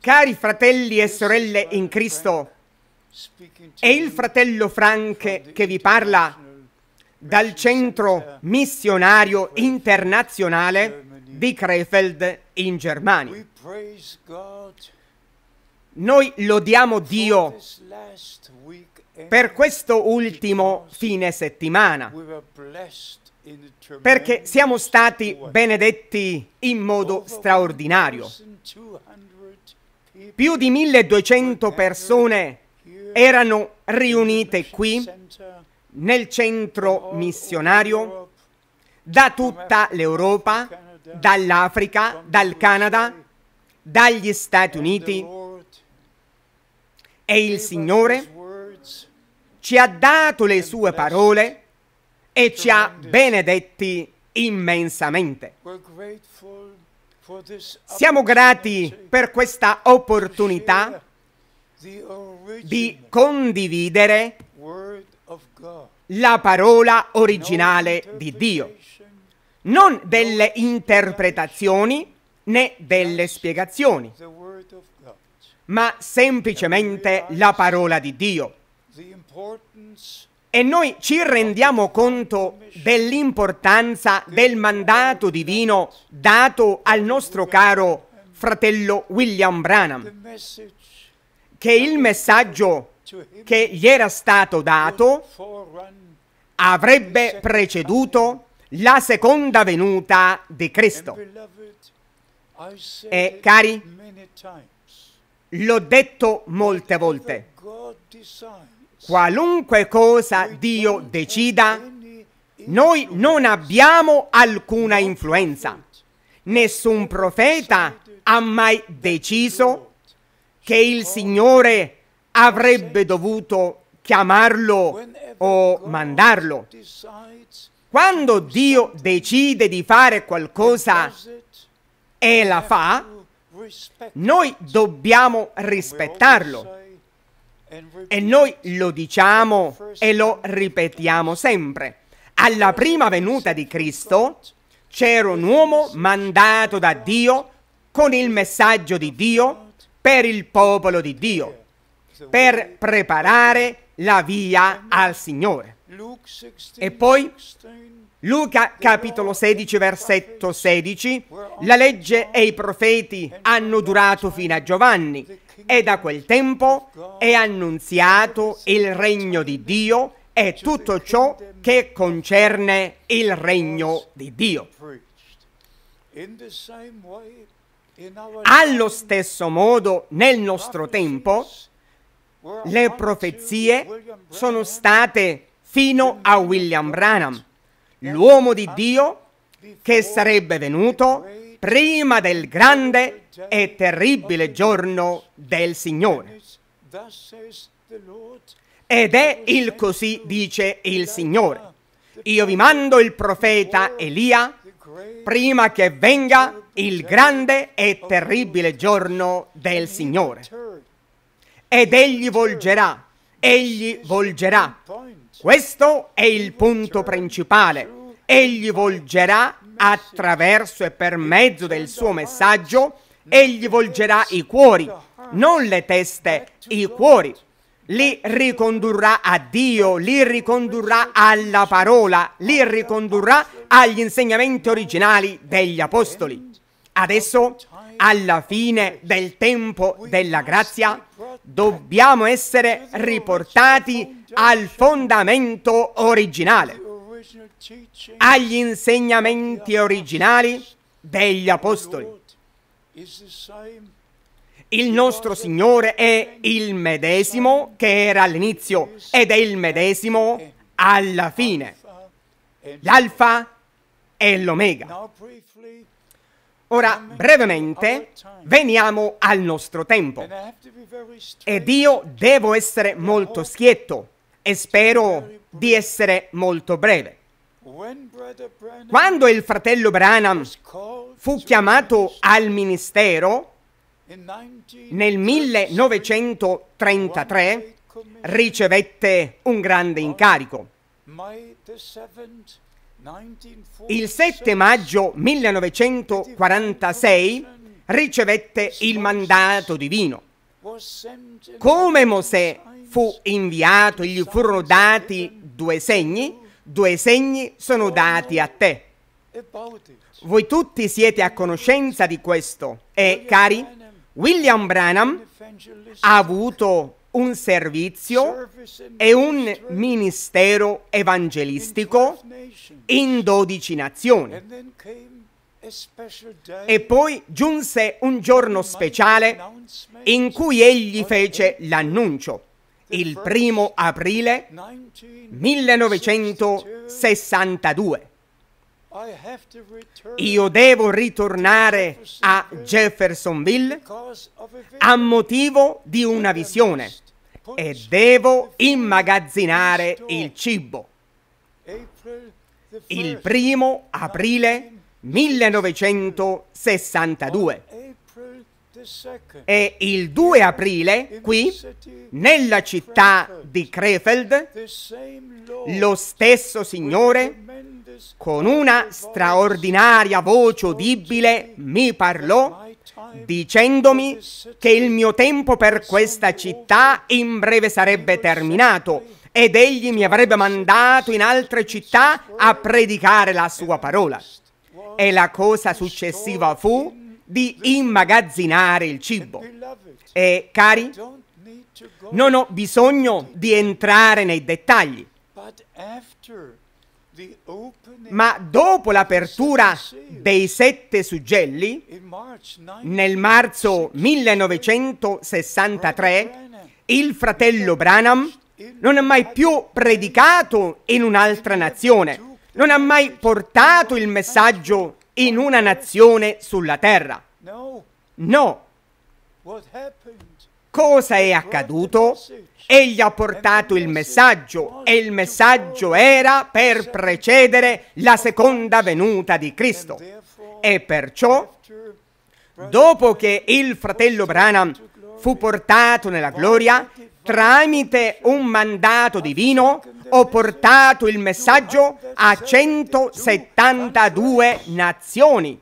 Cari fratelli e sorelle in Cristo, è il fratello Frank che vi parla dal centro missionario internazionale di Krefeld in Germania. Noi lodiamo Dio per questo ultimo fine settimana, perché siamo stati benedetti in modo straordinario. 1,200 people Più di 1200 persone erano riunite qui nel centro missionario da tutta l'Europa, dall'Africa, dal Canada, dagli Stati Uniti e il Signore ci ha dato le sue parole e ci ha benedetti immensamente. Siamo grati per questa opportunità di condividere la parola originale di Dio, non delle interpretazioni né delle spiegazioni, ma semplicemente la parola di Dio. E noi ci rendiamo conto dell'importanza del mandato divino dato al nostro caro fratello William Branham, che il messaggio che gli era stato dato avrebbe preceduto la seconda venuta di Cristo. E cari, l'ho detto molte volte, qualunque cosa Dio decida, noi non abbiamo alcuna influenza. Nessun profeta ha mai deciso che il Signore avrebbe dovuto chiamarlo o mandarlo. Quando Dio decide di fare qualcosa e la fa, noi dobbiamo rispettarlo. E noi lo diciamo e lo ripetiamo sempre. Alla prima venuta di Cristo c'era un uomo mandato da Dio con il messaggio di Dio per il popolo di Dio, per preparare la via al Signore. Luke 16, E poi 16, Luca capitolo 16 versetto 16 La legge e i profeti hanno durato fino a Giovanni e da quel tempo è annunziato il regno di Dio e tutto ciò che concerne il regno di Dio. Allo stesso modo nel nostro tempo le profezie sono state fino a William Branham, l'uomo di Dio che sarebbe venuto prima del grande e terribile giorno del Signore. Ed è il così dice il Signore. Io vi mando il profeta Elia prima che venga il grande e terribile giorno del Signore. Ed egli volgerà, egli volgerà. Questo è il punto principale. Egli volgerà attraverso e per mezzo del suo messaggio, egli volgerà i cuori, non le teste, i cuori. Li ricondurrà a Dio, li ricondurrà alla parola, li ricondurrà agli insegnamenti originali degli apostoli. Adesso, alla fine del tempo della grazia, dobbiamo essere riportati al fondamento originale, agli insegnamenti originali degli apostoli. Il nostro Signore è il medesimo che era all'inizio ed è il medesimo alla fine, l'alfa e l'omega. Ora, brevemente, veniamo al nostro tempo. Ed io devo essere molto schietto e spero di essere molto breve. Quando il fratello Branham fu to chiamato al ministero in 19 nel 1933, ricevette un grande incarico. May the 7th Il 7 maggio 1946 ricevette il mandato divino. Come Mosè fu inviato, gli furono dati due segni, due segni sono dati a te. Voi tutti siete a conoscenza di questo e, cari, William Branham ha avuto un servizio e un ministero evangelistico in dodici nazioni. E poi giunse un giorno speciale in cui egli fece l'annuncio, il primo aprile 1962. Io devo ritornare a Jeffersonville a motivo di una visione e devo immagazzinare il cibo. Il primo aprile 1962 e il 2 aprile qui nella città di Krefeld lo stesso Signore con una straordinaria voce udibile mi parlò dicendomi che il mio tempo per questa città in breve sarebbe terminato ed egli mi avrebbe mandato in altre città a predicare la sua parola. E la cosa successiva fu di immagazzinare il cibo. E cari, non ho bisogno di entrare nei dettagli. Ma dopo l'apertura dei sette suggelli, nel marzo 1963, il fratello Branham non ha mai più predicato in un'altra nazione, non ha mai portato il messaggio in una nazione sulla terra. No. Cosa è accaduto? Egli ha portato il messaggio e il messaggio era per precedere la seconda venuta di Cristo. E perciò, dopo che il fratello Branham fu portato nella gloria, tramite un mandato divino, ho portato il messaggio a 172 nazioni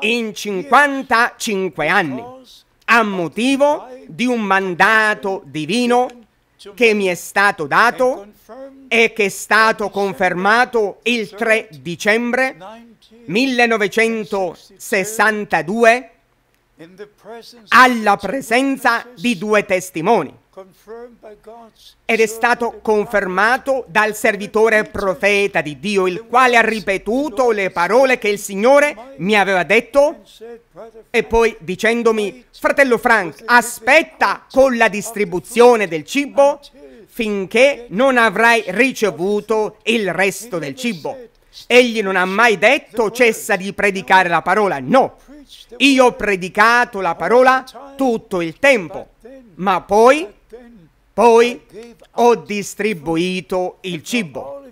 in 55 anni a motivo di un mandato divino che mi è stato dato e che è stato confermato il 3 dicembre 1962 alla presenza di due testimoni ed è stato confermato dal servitore profeta di Dio, il quale ha ripetuto le parole che il Signore mi aveva detto. e poi dicendomi, fratello Frank, aspetta con la distribuzione del cibo finché non avrai ricevuto il resto del cibo. Egli non ha mai detto cessa di predicare la parola, no. Io ho predicato la parola tutto il tempo, ma poi poi ho distribuito il cibo.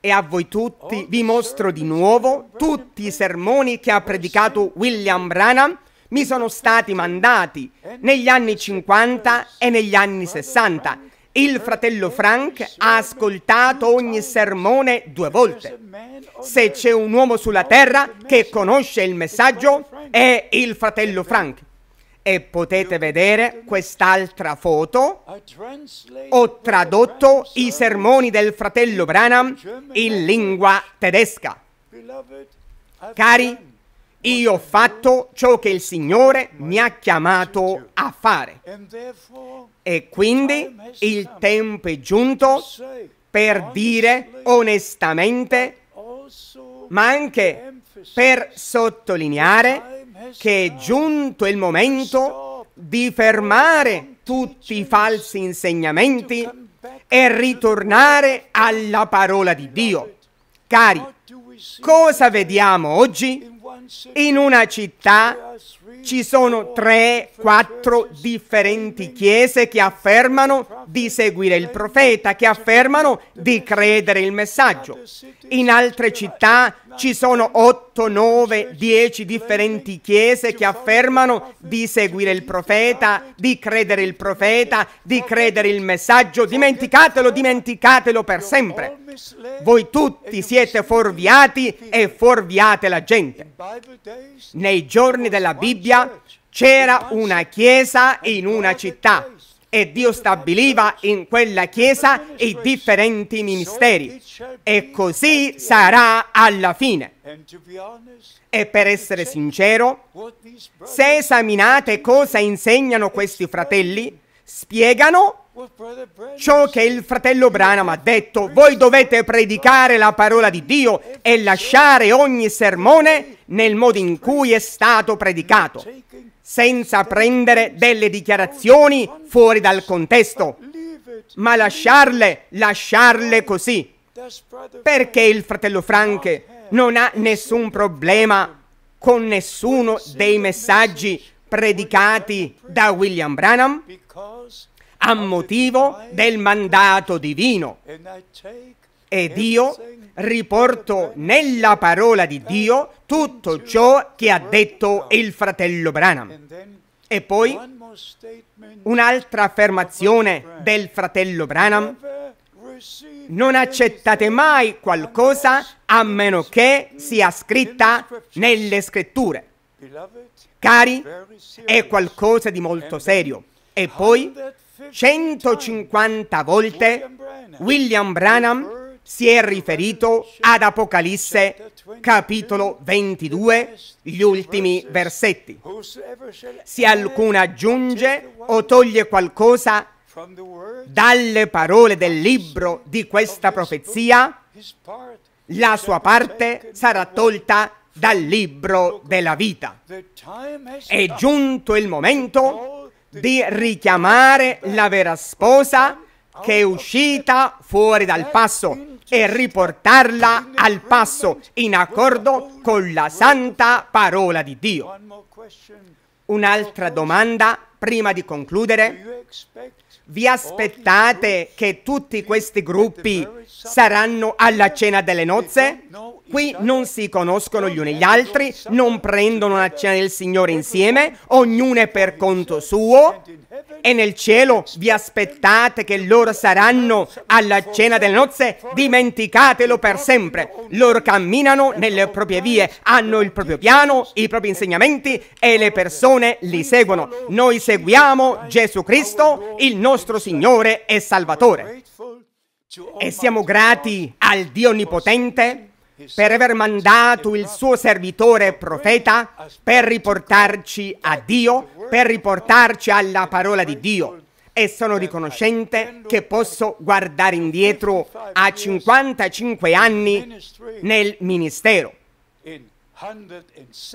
E a voi tutti vi mostro di nuovo tutti i sermoni che ha predicato William Branham mi sono stati mandati negli anni 50 e negli anni 60. Il fratello Frank ha ascoltato ogni sermone due volte. Se c'è un uomo sulla terra che conosce il messaggio, è il fratello Frank e potete vedere quest'altra foto. Ho tradotto i sermoni del fratello Branham in lingua tedesca. Cari, io ho fatto ciò che il Signore mi ha chiamato a fare. E quindi il tempo è giunto per dire onestamente, ma anche per sottolineare che è giunto il momento di fermare tutti i falsi insegnamenti e ritornare alla parola di Dio. Cari, cosa vediamo oggi? In una città ci sono tre, quattro differenti chiese che affermano di seguire il profeta, che affermano di credere il messaggio. In altre città ci sono otto, nove, dieci differenti chiese che affermano di seguire il profeta, di credere il profeta, di credere il messaggio. Dimenticatelo, dimenticatelo per sempre. Voi tutti siete fuorviati e fuorviate la gente. Nei giorni della Bibbia c'era una chiesa in una città e Dio stabiliva in quella chiesa i differenti ministeri e così sarà alla fine. E per essere sincero, se esaminate cosa insegnano questi fratelli, spiegano ciò che il fratello Branham ha detto. Voi dovete predicare la parola di Dio e lasciare ogni sermone nel modo in cui è stato predicato, senza prendere delle dichiarazioni fuori dal contesto, ma lasciarle, lasciarle così. Perché il fratello Frank non ha nessun problema con nessuno dei messaggi predicati da William Branham a motivo del mandato divino. Ed io riporto nella parola di Dio tutto ciò che ha detto il fratello Branham. E poi un'altra affermazione del fratello Branham. Non accettate mai qualcosa a meno che sia scritta nelle scritture. Cari, è qualcosa di molto serio. E poi 150 volte William Branham si è riferito ad Apocalisse capitolo 22, gli ultimi versetti. Se alcuno aggiunge o toglie qualcosa dalle parole del libro di questa profezia, la sua parte sarà tolta dal libro della vita. È giunto il momento di richiamare la vera sposa che è uscita fuori dal passo e riportarla al passo in accordo con la santa parola di Dio. Un'altra domanda prima di concludere. Vi aspettate che tutti questi gruppi saranno alla cena delle nozze? Qui non si conoscono gli uni gli altri, non prendono la cena del Signore insieme, ognuno è per conto suo. E nel cielo vi aspettate che loro saranno alla cena delle nozze? Dimenticatelo per sempre. Loro camminano nelle proprie vie, hanno il proprio piano, i propri insegnamenti e le persone li seguono. Noi seguiamo Gesù Cristo, il nostro Signore e Salvatore. E siamo grati al Dio Onnipotente per aver mandato il suo servitore profeta per riportarci a Dio, per riportarci alla parola di Dio. E sono riconoscente che posso guardare indietro a 55 anni nel ministero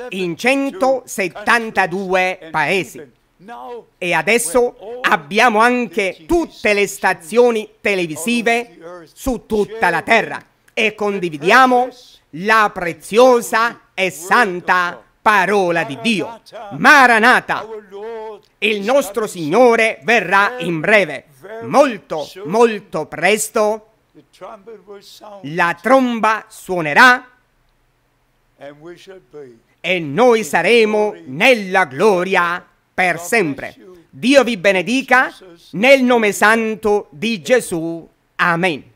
in 172 paesi. E adesso abbiamo anche tutte le stazioni televisive su tutta la terra e condividiamo la preziosa e santa parola di Dio. Maranata! Il nostro Signore verrà in breve, molto, molto presto. La tromba suonerà e noi saremo nella gloria per sempre. Dio vi benedica nel nome santo di Gesù. Amen.